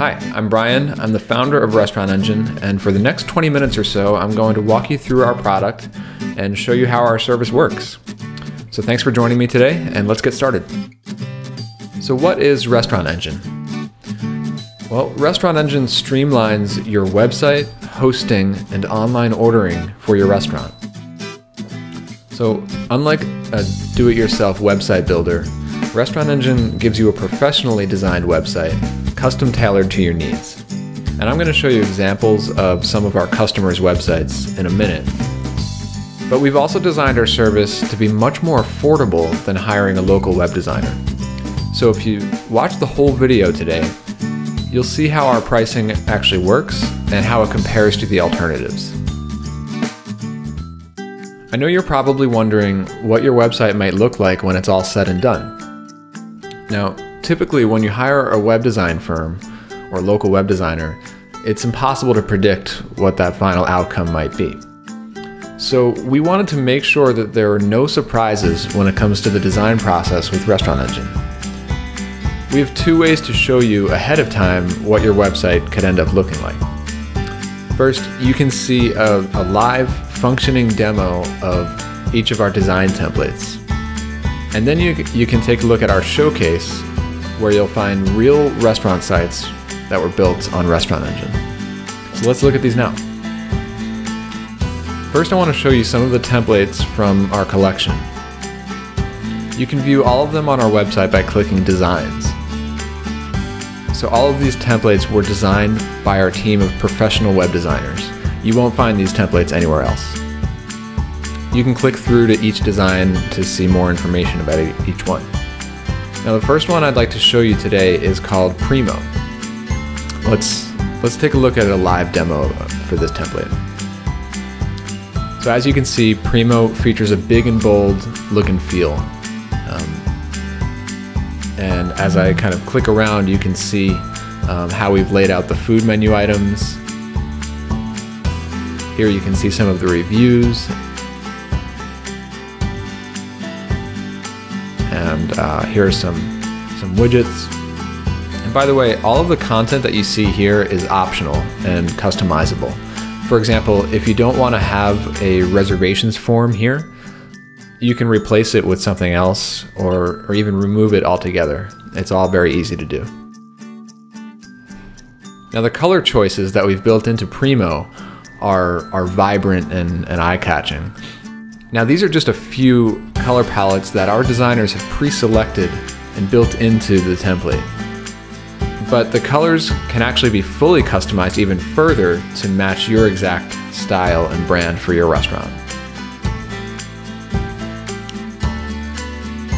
Hi, I'm Brian. I'm the founder of Restaurant Engine, and for the next 20 minutes or so, I'm going to walk you through our product and show you how our service works. So thanks for joining me today, and let's get started. So, what is Restaurant Engine? Well, Restaurant Engine streamlines your website, hosting, and online ordering for your restaurant. So, unlike a do it yourself website builder, Restaurant Engine gives you a professionally designed website, custom tailored to your needs. And I'm going to show you examples of some of our customers' websites in a minute. But we've also designed our service to be much more affordable than hiring a local web designer. So if you watch the whole video today, you'll see how our pricing actually works and how it compares to the alternatives. I know you're probably wondering what your website might look like when it's all said and done. Now, typically when you hire a web design firm or local web designer, it's impossible to predict what that final outcome might be. So we wanted to make sure that there are no surprises when it comes to the design process with Restaurant Engine. We have two ways to show you ahead of time what your website could end up looking like. First, you can see a, a live functioning demo of each of our design templates. And then you, you can take a look at our showcase where you'll find real restaurant sites that were built on Restaurant Engine. So let's look at these now. First, I want to show you some of the templates from our collection. You can view all of them on our website by clicking Designs. So all of these templates were designed by our team of professional web designers. You won't find these templates anywhere else. You can click through to each design to see more information about each one. Now the first one I'd like to show you today is called Primo. Let's, let's take a look at a live demo for this template. So as you can see, Primo features a big and bold look and feel. Um, and as I kind of click around, you can see um, how we've laid out the food menu items. Here you can see some of the reviews uh, here are some some widgets. And by the way, all of the content that you see here is optional and customizable. For example, if you don't want to have a reservations form here, you can replace it with something else or, or even remove it altogether. It's all very easy to do. Now the color choices that we've built into Primo are, are vibrant and, and eye-catching. Now these are just a few color palettes that our designers have pre-selected and built into the template. But the colors can actually be fully customized even further to match your exact style and brand for your restaurant.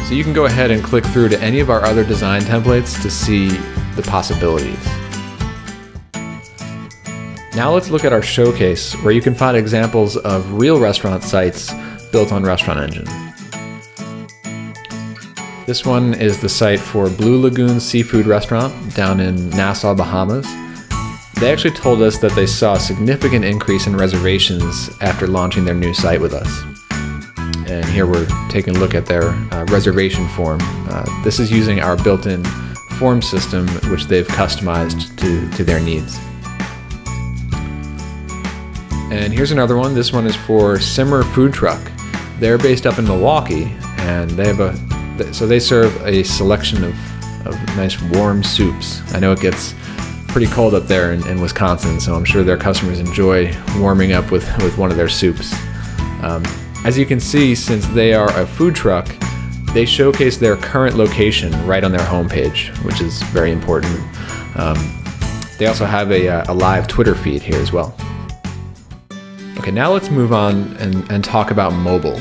So you can go ahead and click through to any of our other design templates to see the possibilities. Now let's look at our showcase where you can find examples of real restaurant sites built on Restaurant Engine. This one is the site for Blue Lagoon Seafood Restaurant down in Nassau, Bahamas. They actually told us that they saw a significant increase in reservations after launching their new site with us. And here we're taking a look at their uh, reservation form. Uh, this is using our built-in form system, which they've customized to, to their needs. And here's another one. This one is for Simmer Food Truck. They're based up in Milwaukee, and they have a so they serve a selection of, of nice warm soups. I know it gets pretty cold up there in, in, Wisconsin, so I'm sure their customers enjoy warming up with, with one of their soups. Um, as you can see, since they are a food truck, they showcase their current location right on their homepage, which is very important. Um, they also have a, uh, a live Twitter feed here as well. Okay, now let's move on and, and talk about mobile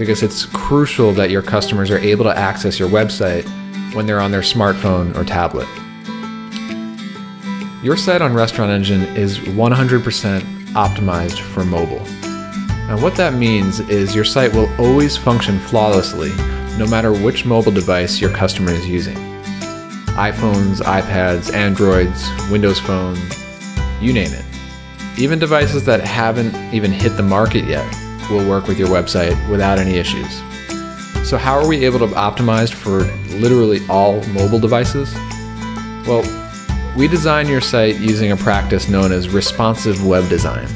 because it's crucial that your customers are able to access your website when they're on their smartphone or tablet. Your site on Restaurant Engine is 100% optimized for mobile. And what that means is your site will always function flawlessly no matter which mobile device your customer is using. iPhones, iPads, Androids, Windows Phone, you name it. Even devices that haven't even hit the market yet will work with your website without any issues. So how are we able to optimize for literally all mobile devices? Well, we design your site using a practice known as responsive web design.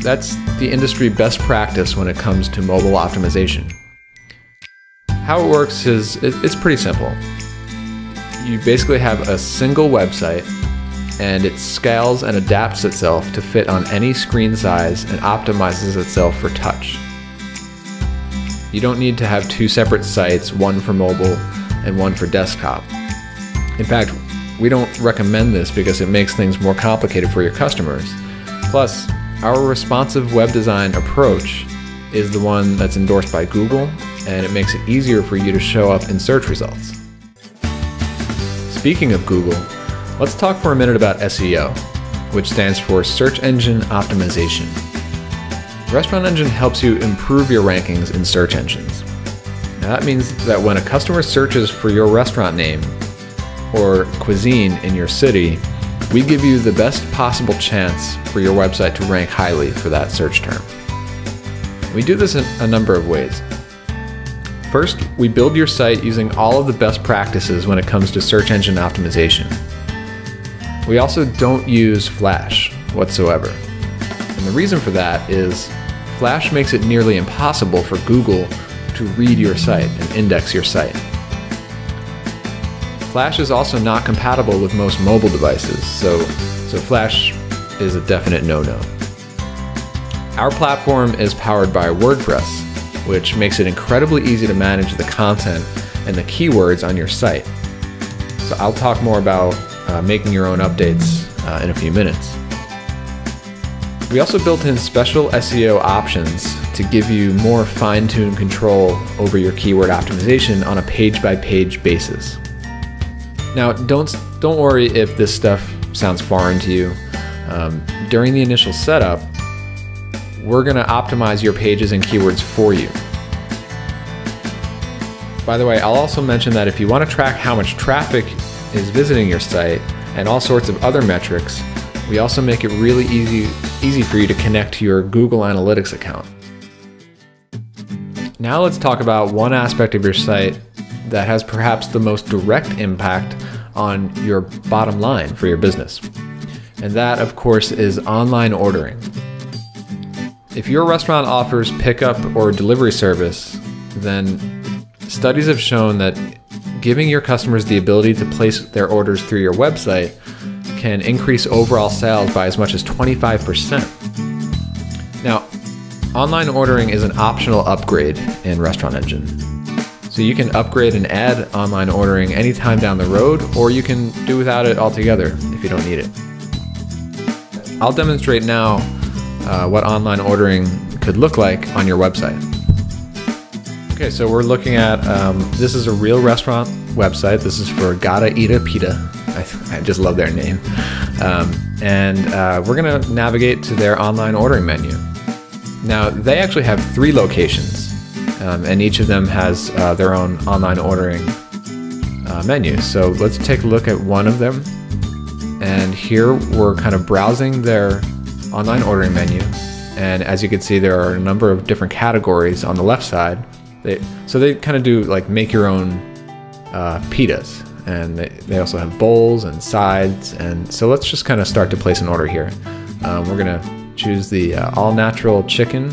That's the industry best practice when it comes to mobile optimization. How it works is it's pretty simple. You basically have a single website and it scales and adapts itself to fit on any screen size and optimizes itself for touch. You don't need to have two separate sites, one for mobile and one for desktop. In fact, we don't recommend this because it makes things more complicated for your customers. Plus, our responsive web design approach is the one that's endorsed by Google, and it makes it easier for you to show up in search results. Speaking of Google, let's talk for a minute about SEO, which stands for Search Engine Optimization. Restaurant Engine helps you improve your rankings in search engines. Now that means that when a customer searches for your restaurant name or cuisine in your city, we give you the best possible chance for your website to rank highly for that search term. We do this in a number of ways. First, we build your site using all of the best practices when it comes to search engine optimization. We also don't use Flash whatsoever. And the reason for that is Flash makes it nearly impossible for Google to read your site and index your site. Flash is also not compatible with most mobile devices, so, so Flash is a definite no-no. Our platform is powered by WordPress, which makes it incredibly easy to manage the content and the keywords on your site. So I'll talk more about uh, making your own updates uh, in a few minutes. We also built in special SEO options to give you more fine-tuned control over your keyword optimization on a page-by-page basis. Now, don't don't worry if this stuff sounds foreign to you. Um, during the initial setup, we're going to optimize your pages and keywords for you. By the way, I'll also mention that if you want to track how much traffic is visiting your site and all sorts of other metrics, we also make it really easy, easy for you to connect to your Google Analytics account. Now let's talk about one aspect of your site that has perhaps the most direct impact on your bottom line for your business. And that, of course, is online ordering. If your restaurant offers pickup or delivery service, then studies have shown that giving your customers the ability to place their orders through your website can increase overall sales by as much as 25%. Now, online ordering is an optional upgrade in Restaurant Engine. So you can upgrade and add online ordering anytime down the road, or you can do without it altogether if you don't need it. I'll demonstrate now uh, what online ordering could look like on your website. Okay, so we're looking at um, this is a real restaurant website. This is for Gata Ita Pita. I, I just love their name. Um, and uh, we're going to navigate to their online ordering menu. Now, they actually have three locations, um, and each of them has uh, their own online ordering uh, menu. So let's take a look at one of them. And here we're kind of browsing their online ordering menu. And as you can see, there are a number of different categories on the left side. They, so they kind of do like make your own uh, pitas and they, they also have bowls and sides. And so let's just kind of start to place an order here. Um, we're gonna choose the uh, all natural chicken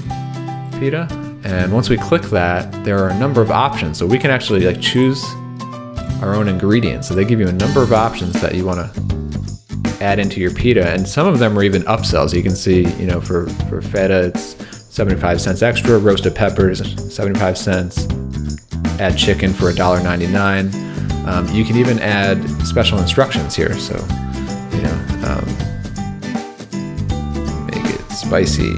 pita. And once we click that, there are a number of options. So we can actually like choose our own ingredients. So they give you a number of options that you wanna add into your pita. And some of them are even upsells. You can see, you know, for, for feta, it's 75 cents extra, roasted peppers, 75 cents, add chicken for $1.99. Um, you can even add special instructions here. So, you know, um, make it spicy.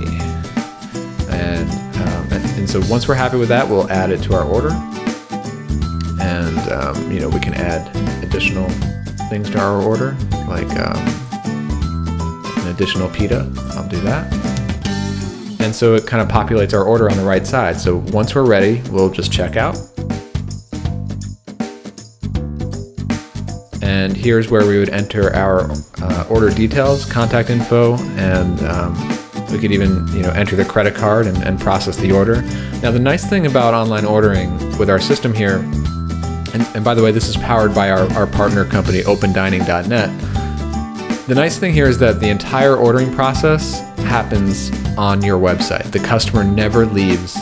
And, um, and, and, so once we're happy with that, we'll add it to our order. And, um, you know, we can add additional things to our order, like um, an additional pita. I'll do that. And so it kind of populates our order on the right side. So once we're ready, we'll just check out. and here's where we would enter our uh, order details, contact info, and um, we could even you know enter the credit card and, and, process the order. Now the nice thing about online ordering with our system here And, and by the way, this is powered by our, our partner company, opendining.net. The nice thing here is that the entire ordering process happens on your website. The customer never leaves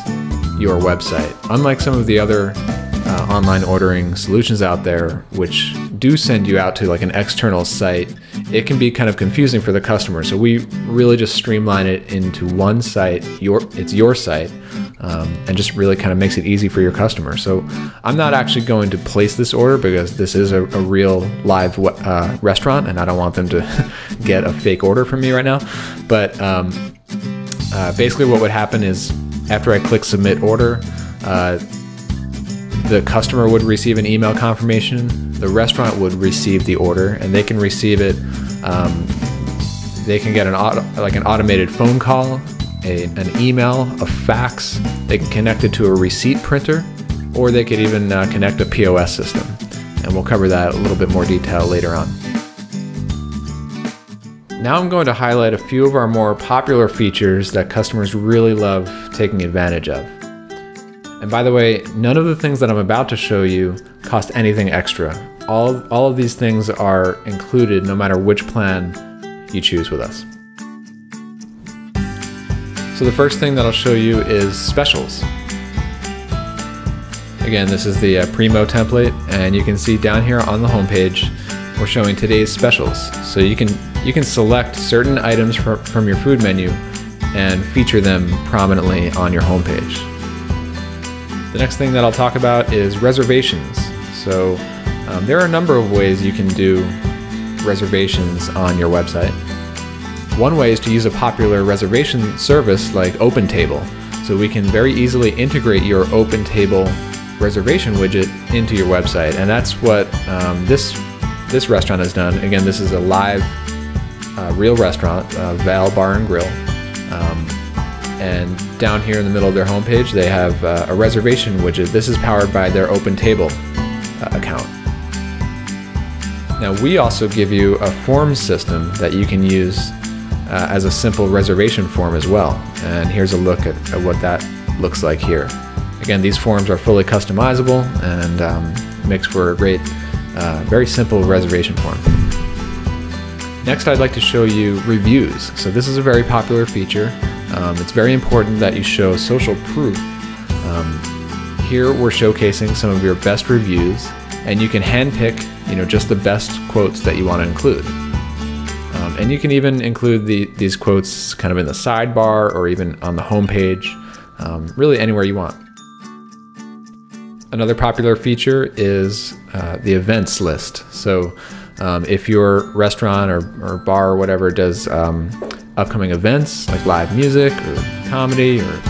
your website. Unlike some of the other uh, online ordering solutions out there, which do send you out to like an external site, it can be kind of confusing for the customer. So we really just streamline it into one site. Your it's your site, um, and just really kind of makes it easy for your customer. So I'm not actually going to place this order because this is a, a real live uh, restaurant, and I don't want them to get a fake order from me right now. But um, uh, basically, what would happen is after I click submit order. Uh, the customer would receive an email confirmation, the restaurant would receive the order, and they can receive it. Um, they can get an auto, like an automated phone call, a, an email, a fax. They can connect it to a receipt printer, or they could even uh, connect a POS system. And we'll cover that a little bit more detail later on. Now I'm going to highlight a few of our more popular features that customers really love taking advantage of. And by the way, none of the things that I'm about to show you cost anything extra. All, all of these things are included no matter which plan you choose with us. So the first thing that I'll show you is specials. Again, this is the uh, Primo template, and you can see down here on the homepage, we're showing today's specials. So you can you can select certain items from, your food menu and feature them prominently on your homepage. The next thing that I'll talk about is reservations. So um, there are a number of ways you can do reservations on your website. One way is to use a popular reservation service like OpenTable. So we can very easily integrate your OpenTable reservation widget into your website, and that's what um, this this restaurant has done. Again, this is a live, uh, real restaurant, uh, Val Bar and Grill. Um, and down here in the middle of their homepage, they have uh, a reservation widget. This is powered by their OpenTable uh, account. Now, we also give you a form system that you can use uh, as a simple reservation form as well. And here's a look at, at what that looks like here. Again, these forms are fully customizable and um, makes for a great, uh, very simple reservation form. Next, I'd like to show you reviews. So this is a very popular feature. Um, it's very important that you show social proof. Um, here we're showcasing some of your best reviews, and you can handpick, you know, just the best quotes that you want to include. Um, and you can even include the, these quotes kind of in the sidebar or even on the homepage, um, really anywhere you want. Another popular feature is uh, the events list. So um, if your restaurant or, or, bar or whatever does um, upcoming events like live music or comedy or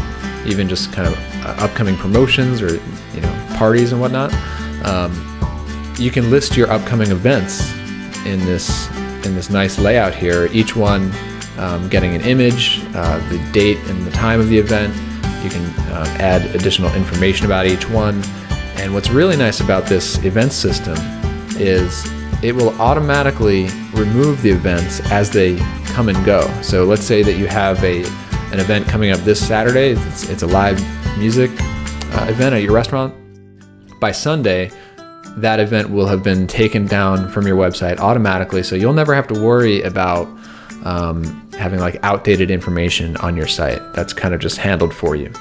even just kind of uh, upcoming promotions or you know parties and whatnot. Um, you can list your upcoming events in this in this nice layout here. Each one um, getting an image, uh, the date and the time of the event. You can uh, add additional information about each one. And what's really nice about this event system is it will automatically remove the events as they come and go. So let's say that you have a an event coming up this Saturday. It's, it's a live music uh, event at your restaurant. By Sunday, that event will have been taken down from your website automatically, so you'll never have to worry about um, having like outdated information on your site. That's kind of just handled for you.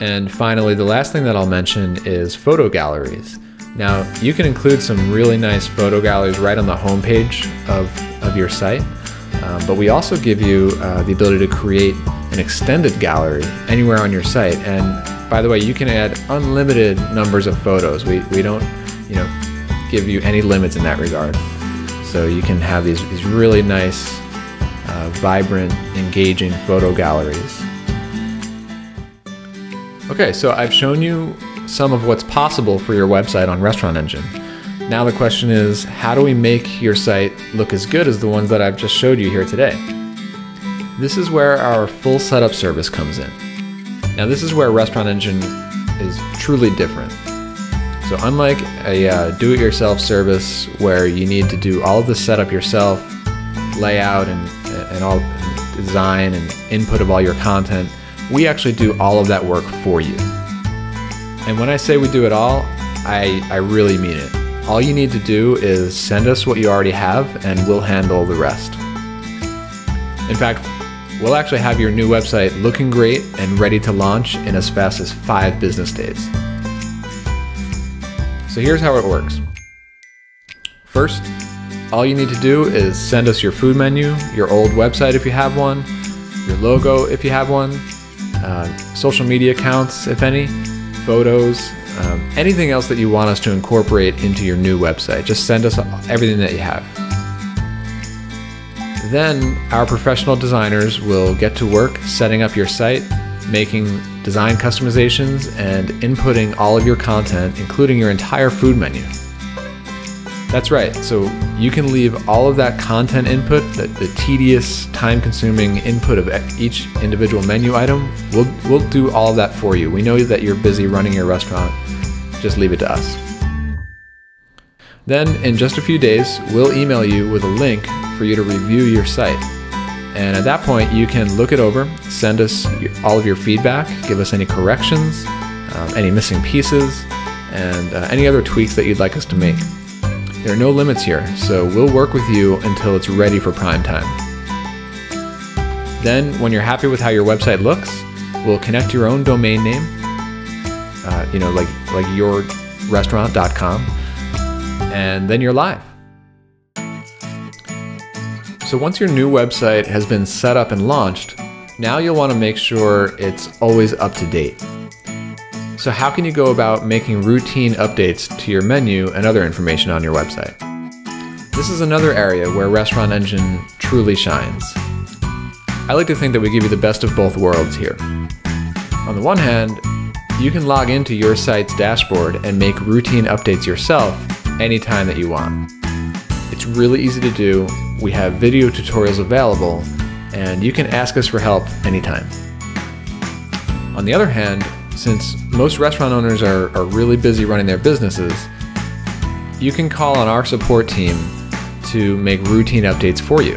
And finally, the last thing that I'll mention is photo galleries. Now, you can include some really nice photo galleries right on the homepage of, of your site, um, but we also give you uh, the ability to create an extended gallery anywhere on your site. And by the way, you can add unlimited numbers of photos. We, we don't, you know, give you any limits in that regard. So you can have these, these really nice, uh, vibrant, engaging photo galleries. Okay, so I've shown you some of what's possible for your website on Restaurant Engine. Now the question is, how do we make your site look as good as the ones that I've just showed you here today? This is where our full setup service comes in. Now this is where Restaurant Engine is truly different. So unlike a uh, do-it-yourself service where you need to do all of the setup yourself, layout and, and all design and input of all your content, we actually do all of that work for you. And when I say we do it all, I, I really mean it. All you need to do is send us what you already have and we'll handle the rest. In fact, we'll actually have your new website looking great and ready to launch in as fast as five business days. So here's how it works. First, all you need to do is send us your food menu, your old website if you have one, your logo if you have one, uh, social media accounts if any, photos, um, anything else that you want us to incorporate into your new website. Just send us everything that you have. Then our professional designers will get to work setting up your site, making design customizations, and inputting all of your content, including your entire food menu. That's right. So you can leave all of that content input, the, the tedious, time-consuming input of each individual menu item. We'll we'll do all of that for you. We know that you're busy running your restaurant. Just leave it to us. Then, in just a few days, we'll email you with a link for you to review your site. And at that point, you can look it over, send us all of your feedback, give us any corrections, um, any missing pieces, and uh, any other tweaks that you'd like us to make. There are no limits here, so we'll work with you until it's ready for prime time. Then, when you're happy with how your website looks, we'll connect your own domain name, uh, you know, like like yourrestaurant.com, and then you're live. So once your new website has been set up and launched, now you'll want to make sure it's always up to date. So how can you go about making routine updates to your menu and other information on your website? This is another area where Restaurant Engine truly shines. I like to think that we give you the best of both worlds here. On the one hand, you can log into your site's dashboard and make routine updates yourself anytime that you want. It's really easy to do, we have video tutorials available, and you can ask us for help anytime. On the other hand, since most restaurant owners are, are really busy running their businesses, you can call on our support team to make routine updates for you.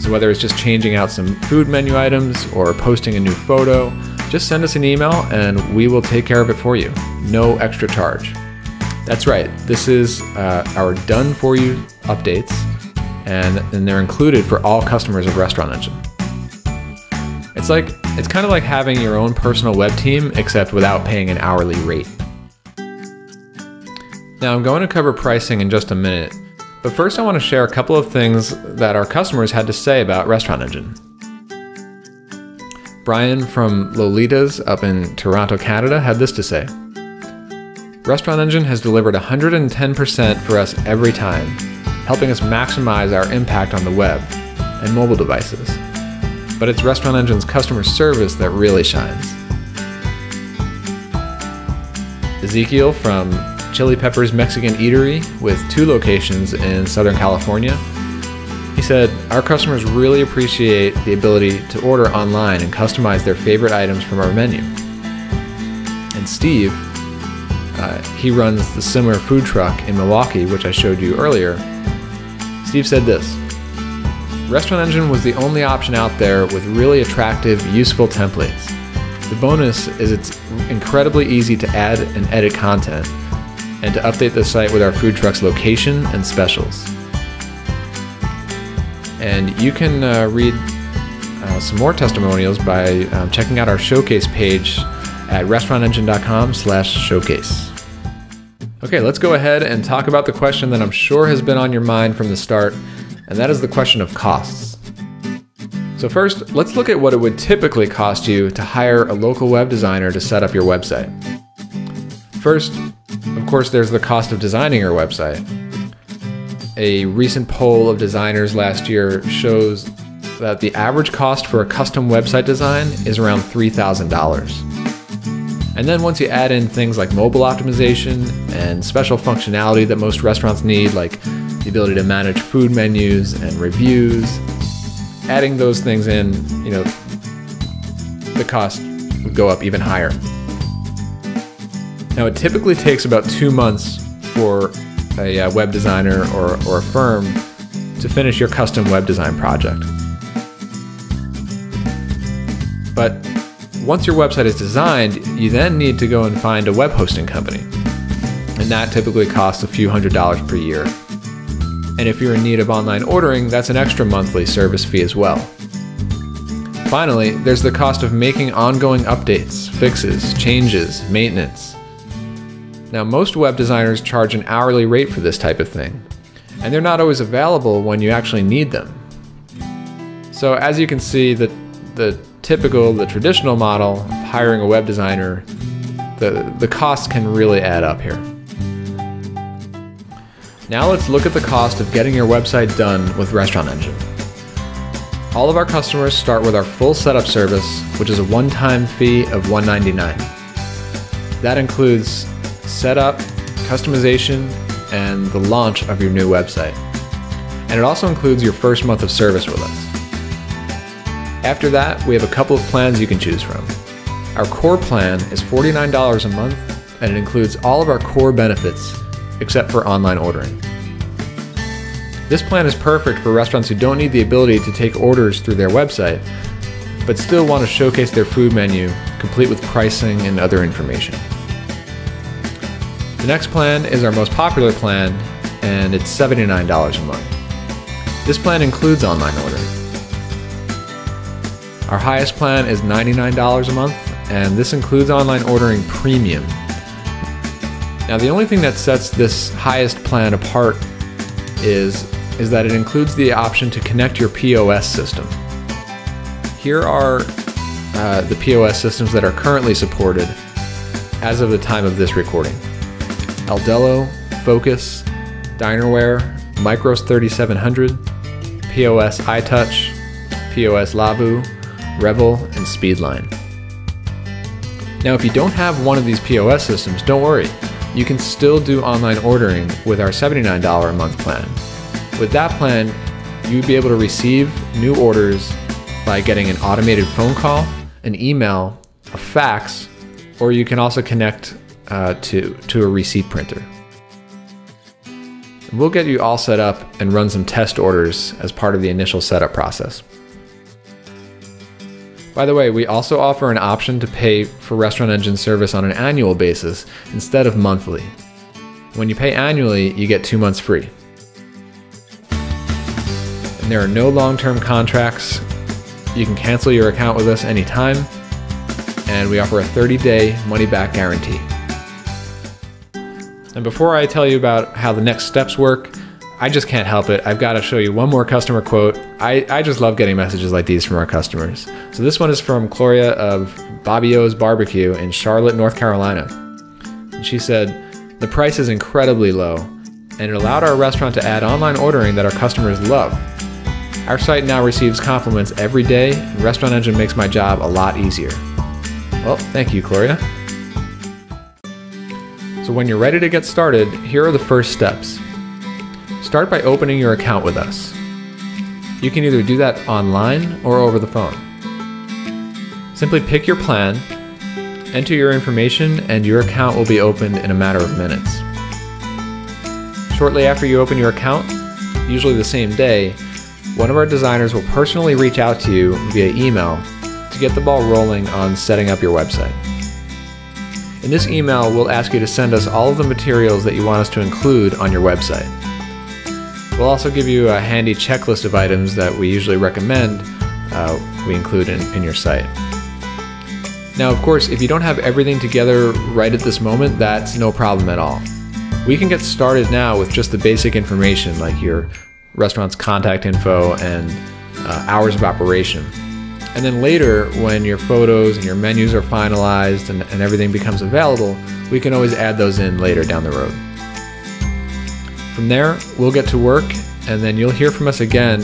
So, whether it's just changing out some food menu items or posting a new photo, just send us an email and we will take care of it for you. No extra charge. That's right, this is uh, our done for you updates, and, and they're included for all customers of Restaurant Engine. It's like it's kind of like having your own personal web team, except without paying an hourly rate. Now, I'm going to cover pricing in just a minute, but first I want to share a couple of things that our customers had to say about Restaurant Engine. Brian from Lolita's up in Toronto, Canada had this to say Restaurant Engine has delivered 110% for us every time, helping us maximize our impact on the web and mobile devices but it's Restaurant Engine's customer service that really shines. Ezekiel from Chili Peppers Mexican Eatery with two locations in Southern California. He said, Our customers really appreciate the ability to order online and customize their favorite items from our menu. And Steve, uh, he runs the Simmer food truck in Milwaukee, which I showed you earlier. Steve said this Restaurant Engine was the only option out there with really attractive, useful templates. The bonus is it's incredibly easy to add and edit content, and to update the site with our food truck's location and specials. And you can uh, read uh, some more testimonials by um, checking out our showcase page at restaurantengine.com/showcase. Okay, let's go ahead and talk about the question that I'm sure has been on your mind from the start and that is the question of costs. So first, let's look at what it would typically cost you to hire a local web designer to set up your website. First, of course, there's the cost of designing your website. A recent poll of designers last year shows that the average cost for a custom website design is around $3,000. And then once you add in things like mobile optimization and special functionality that most restaurants need, like the ability to manage food menus and reviews. Adding those things in, you know, the cost would go up even higher. Now, it typically takes about two months for a uh, web designer or, or a firm to finish your custom web design project. But once your website is designed, you then need to go and find a web hosting company. and that typically costs a few hundred dollars per year. And if you're in need of online ordering, that's an extra monthly service fee as well. Finally, there's the cost of making ongoing updates, fixes, changes, maintenance. Now, most web designers charge an hourly rate for this type of thing, and they're not always available when you actually need them. So, as you can see, the, the typical, the traditional model hiring a web designer, the, the costs can really add up here. Now let's look at the cost of getting your website done with Restaurant Engine. All of our customers start with our full setup service, which is a one-time fee of 199. That includes setup, customization, and the launch of your new website. And it also includes your first month of service with us. After that, we have a couple of plans you can choose from. Our core plan is $49 a month, and it includes all of our core benefits, except for online ordering. This plan is perfect for restaurants who don't need the ability to take orders through their website, but still want to showcase their food menu, complete with pricing and other information. The next plan is our most popular plan, and it's $79 a month. This plan includes online ordering. Our highest plan is $99 a month, and this includes online ordering premium. Now, the only thing that sets this highest plan apart is is that it includes the option to connect your POS system. Here are uh, the POS systems that are currently supported as of the time of this recording. Aldelo, Focus, Dinerware, Micros 3700, POSitouch, POS Lavu, Revel, and Speedline. Now, if you don't have one of these POS systems, don't worry. You can still do online ordering with our $79 a month plan. With that plan, you'd be able to receive new orders by getting an automated phone call, an email, a fax, or you can also connect uh, to, to a receipt printer. We'll get you all set up and run some test orders as part of the initial setup process. By the way, we also offer an option to pay for Restaurant Engine service on an annual basis instead of monthly. When you pay annually, you get two months free. And there are no long term contracts. You can cancel your account with us anytime. And we offer a 30 day money back guarantee. And before I tell you about how the next steps work, I just can't help it. I've got to show you one more customer quote. I, I just love getting messages like these from our customers. So this one is from Gloria of Bobby O's Barbecue in Charlotte, North Carolina. And she said, The price is incredibly low, and it allowed our restaurant to add online ordering that our customers love. Our site now receives compliments every day, and Restaurant Engine makes my job a lot easier. Well, thank you, Gloria. So when you're ready to get started, here are the first steps. Start by opening your account with us. You can either do that online or over the phone. Simply pick your plan, enter your information, and your account will be opened in a matter of minutes. Shortly after you open your account, usually the same day, one of our designers will personally reach out to you via email to get the ball rolling on setting up your website. In this email, we'll ask you to send us all of the materials that you want us to include on your website. We'll also give you a handy checklist of items that we usually recommend uh, we include in, in your site. Now, of course, if you don't have everything together right at this moment, that's no problem at all. We can get started now with just the basic information like your restaurant's contact info and uh, hours of operation. And then later, when your photos and your menus are finalized and, and everything becomes available, we can always add those in later down the road. From there, we'll get to work, and then you'll hear from us again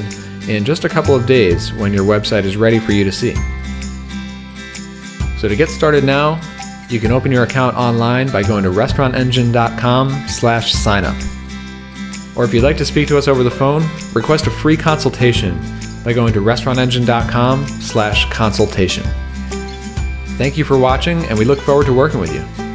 in just a couple of days when your website is ready for you to see. So to get started now, you can open your account online by going to restaurantengine.com slash signup or if you'd like to speak to us over the phone, request a free consultation by going to restaurantengine.com slash consultation. Thank you for watching, and we look forward to working with you.